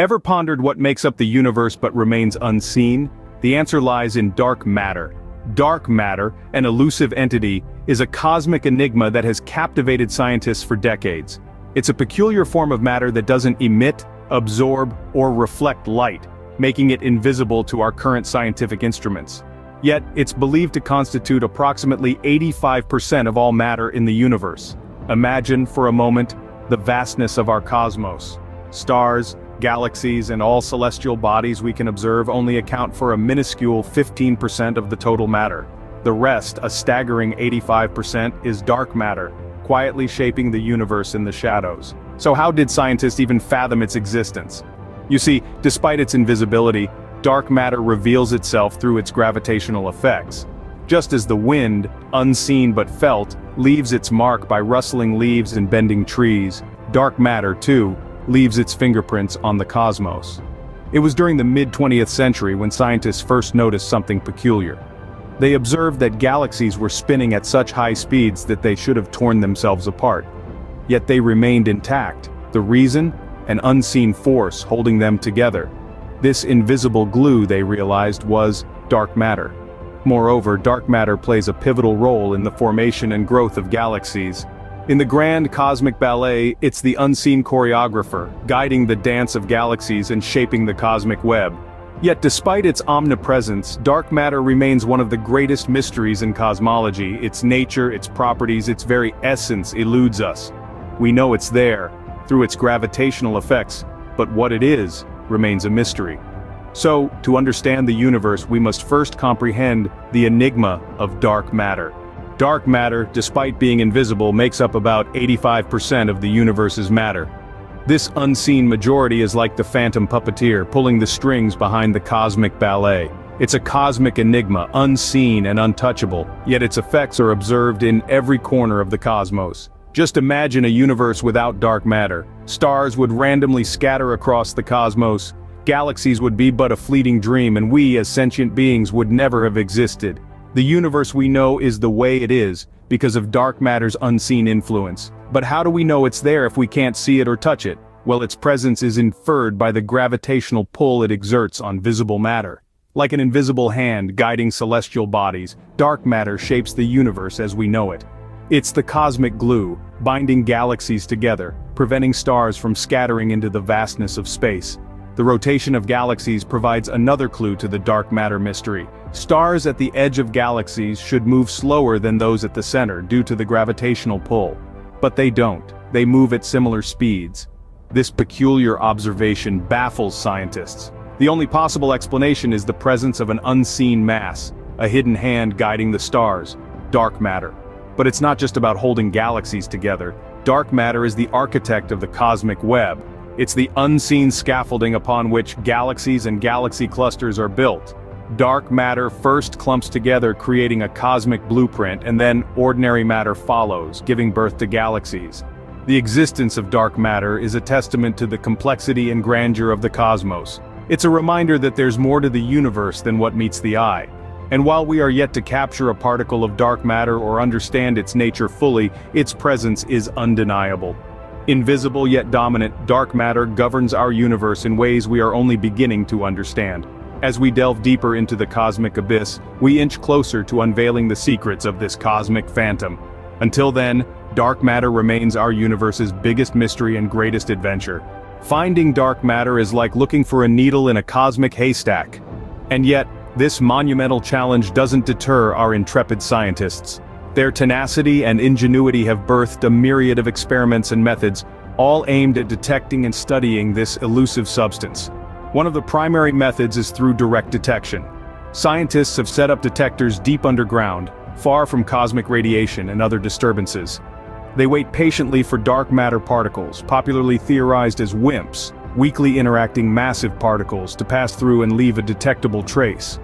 Ever pondered what makes up the universe but remains unseen? The answer lies in dark matter. Dark matter, an elusive entity, is a cosmic enigma that has captivated scientists for decades. It's a peculiar form of matter that doesn't emit, absorb, or reflect light, making it invisible to our current scientific instruments. Yet, it's believed to constitute approximately 85% of all matter in the universe. Imagine, for a moment, the vastness of our cosmos. Stars, galaxies and all celestial bodies we can observe only account for a minuscule 15% of the total matter. The rest, a staggering 85%, is dark matter, quietly shaping the universe in the shadows. So how did scientists even fathom its existence? You see, despite its invisibility, dark matter reveals itself through its gravitational effects. Just as the wind, unseen but felt, leaves its mark by rustling leaves and bending trees, dark matter, too, leaves its fingerprints on the cosmos. It was during the mid-20th century when scientists first noticed something peculiar. They observed that galaxies were spinning at such high speeds that they should have torn themselves apart. Yet they remained intact. The reason? An unseen force holding them together. This invisible glue, they realized, was dark matter. Moreover, dark matter plays a pivotal role in the formation and growth of galaxies, in the grand cosmic ballet, it's the unseen choreographer, guiding the dance of galaxies and shaping the cosmic web. Yet despite its omnipresence, dark matter remains one of the greatest mysteries in cosmology, its nature, its properties, its very essence eludes us. We know it's there, through its gravitational effects, but what it is, remains a mystery. So, to understand the universe we must first comprehend the enigma of dark matter. Dark matter, despite being invisible makes up about 85% of the universe's matter. This unseen majority is like the phantom puppeteer pulling the strings behind the cosmic ballet. It's a cosmic enigma, unseen and untouchable, yet its effects are observed in every corner of the cosmos. Just imagine a universe without dark matter. Stars would randomly scatter across the cosmos, galaxies would be but a fleeting dream and we as sentient beings would never have existed. The universe we know is the way it is, because of dark matter's unseen influence. But how do we know it's there if we can't see it or touch it? Well its presence is inferred by the gravitational pull it exerts on visible matter. Like an invisible hand guiding celestial bodies, dark matter shapes the universe as we know it. It's the cosmic glue, binding galaxies together, preventing stars from scattering into the vastness of space. The rotation of galaxies provides another clue to the dark matter mystery. Stars at the edge of galaxies should move slower than those at the center due to the gravitational pull. But they don't, they move at similar speeds. This peculiar observation baffles scientists. The only possible explanation is the presence of an unseen mass, a hidden hand guiding the stars, dark matter. But it's not just about holding galaxies together, dark matter is the architect of the cosmic web, it's the unseen scaffolding upon which galaxies and galaxy clusters are built. Dark matter first clumps together creating a cosmic blueprint and then ordinary matter follows, giving birth to galaxies. The existence of dark matter is a testament to the complexity and grandeur of the cosmos. It's a reminder that there's more to the universe than what meets the eye. And while we are yet to capture a particle of dark matter or understand its nature fully, its presence is undeniable. Invisible yet dominant, dark matter governs our universe in ways we are only beginning to understand. As we delve deeper into the cosmic abyss, we inch closer to unveiling the secrets of this cosmic phantom. Until then, dark matter remains our universe's biggest mystery and greatest adventure. Finding dark matter is like looking for a needle in a cosmic haystack. And yet, this monumental challenge doesn't deter our intrepid scientists. Their tenacity and ingenuity have birthed a myriad of experiments and methods, all aimed at detecting and studying this elusive substance. One of the primary methods is through direct detection. Scientists have set up detectors deep underground, far from cosmic radiation and other disturbances. They wait patiently for dark matter particles, popularly theorized as WIMPs, weakly interacting massive particles to pass through and leave a detectable trace.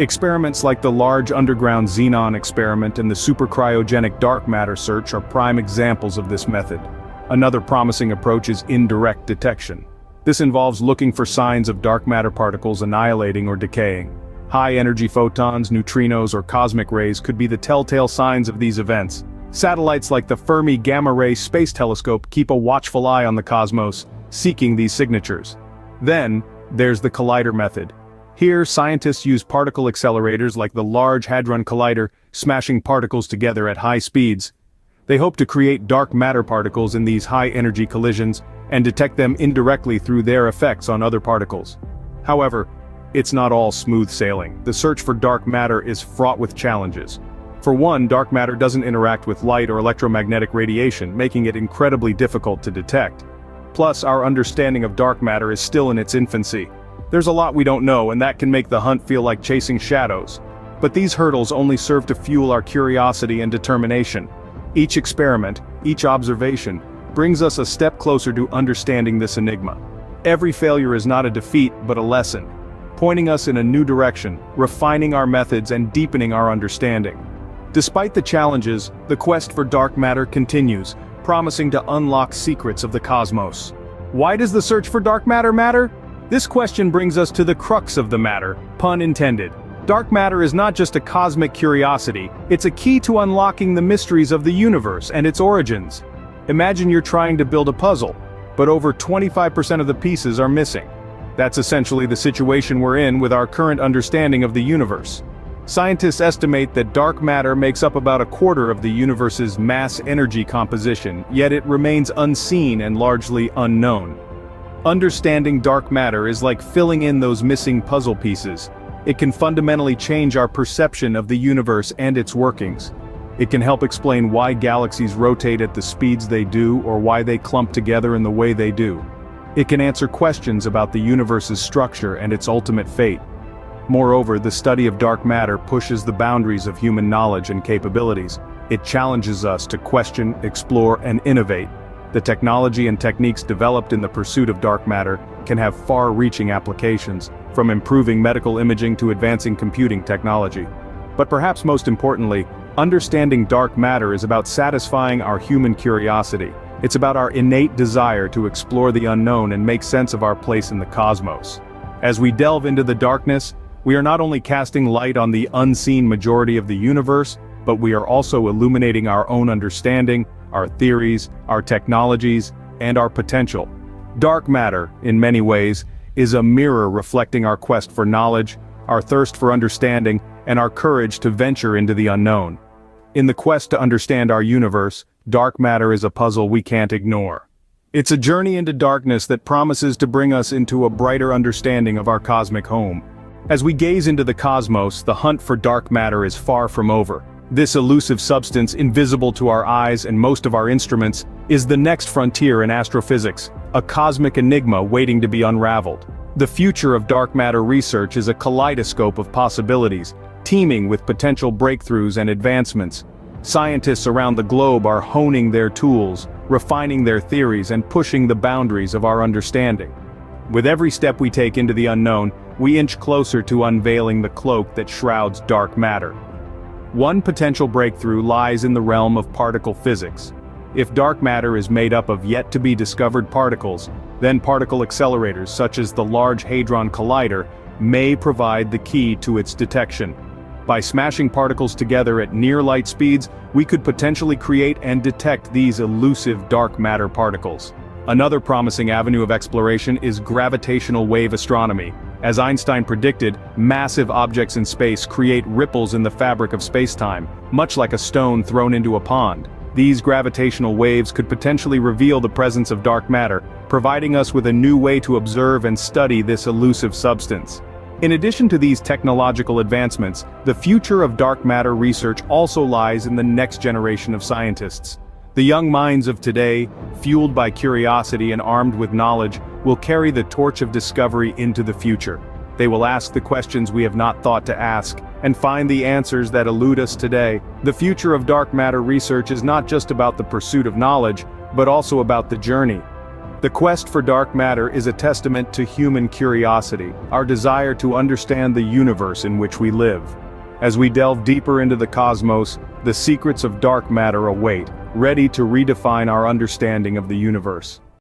Experiments like the Large Underground Xenon experiment and the supercryogenic dark matter search are prime examples of this method. Another promising approach is indirect detection. This involves looking for signs of dark matter particles annihilating or decaying. High-energy photons, neutrinos or cosmic rays could be the telltale signs of these events. Satellites like the Fermi Gamma Ray Space Telescope keep a watchful eye on the cosmos, seeking these signatures. Then, there's the collider method. Here, scientists use particle accelerators like the Large Hadron Collider, smashing particles together at high speeds. They hope to create dark matter particles in these high-energy collisions, and detect them indirectly through their effects on other particles. However, it's not all smooth sailing. The search for dark matter is fraught with challenges. For one, dark matter doesn't interact with light or electromagnetic radiation, making it incredibly difficult to detect. Plus, our understanding of dark matter is still in its infancy. There's a lot we don't know and that can make the hunt feel like chasing shadows. But these hurdles only serve to fuel our curiosity and determination. Each experiment, each observation, brings us a step closer to understanding this enigma. Every failure is not a defeat but a lesson, pointing us in a new direction, refining our methods and deepening our understanding. Despite the challenges, the quest for dark matter continues, promising to unlock secrets of the cosmos. Why does the search for dark matter matter? This question brings us to the crux of the matter, pun intended. Dark matter is not just a cosmic curiosity, it's a key to unlocking the mysteries of the universe and its origins. Imagine you're trying to build a puzzle, but over 25% of the pieces are missing. That's essentially the situation we're in with our current understanding of the universe. Scientists estimate that dark matter makes up about a quarter of the universe's mass energy composition, yet it remains unseen and largely unknown. Understanding dark matter is like filling in those missing puzzle pieces. It can fundamentally change our perception of the universe and its workings. It can help explain why galaxies rotate at the speeds they do or why they clump together in the way they do. It can answer questions about the universe's structure and its ultimate fate. Moreover, the study of dark matter pushes the boundaries of human knowledge and capabilities. It challenges us to question, explore, and innovate, the technology and techniques developed in the pursuit of dark matter can have far-reaching applications, from improving medical imaging to advancing computing technology. But perhaps most importantly, understanding dark matter is about satisfying our human curiosity. It's about our innate desire to explore the unknown and make sense of our place in the cosmos. As we delve into the darkness, we are not only casting light on the unseen majority of the universe, but we are also illuminating our own understanding, our theories, our technologies, and our potential. Dark matter, in many ways, is a mirror reflecting our quest for knowledge, our thirst for understanding, and our courage to venture into the unknown. In the quest to understand our universe, dark matter is a puzzle we can't ignore. It's a journey into darkness that promises to bring us into a brighter understanding of our cosmic home. As we gaze into the cosmos, the hunt for dark matter is far from over. This elusive substance, invisible to our eyes and most of our instruments, is the next frontier in astrophysics, a cosmic enigma waiting to be unraveled. The future of dark matter research is a kaleidoscope of possibilities, teeming with potential breakthroughs and advancements. Scientists around the globe are honing their tools, refining their theories and pushing the boundaries of our understanding. With every step we take into the unknown, we inch closer to unveiling the cloak that shrouds dark matter. One potential breakthrough lies in the realm of particle physics. If dark matter is made up of yet-to-be-discovered particles, then particle accelerators such as the Large Hadron Collider may provide the key to its detection. By smashing particles together at near-light speeds, we could potentially create and detect these elusive dark matter particles. Another promising avenue of exploration is gravitational wave astronomy, as Einstein predicted, massive objects in space create ripples in the fabric of spacetime, much like a stone thrown into a pond. These gravitational waves could potentially reveal the presence of dark matter, providing us with a new way to observe and study this elusive substance. In addition to these technological advancements, the future of dark matter research also lies in the next generation of scientists. The young minds of today, fueled by curiosity and armed with knowledge, will carry the torch of discovery into the future. They will ask the questions we have not thought to ask, and find the answers that elude us today. The future of dark matter research is not just about the pursuit of knowledge, but also about the journey. The quest for dark matter is a testament to human curiosity, our desire to understand the universe in which we live. As we delve deeper into the cosmos, the secrets of dark matter await, ready to redefine our understanding of the universe.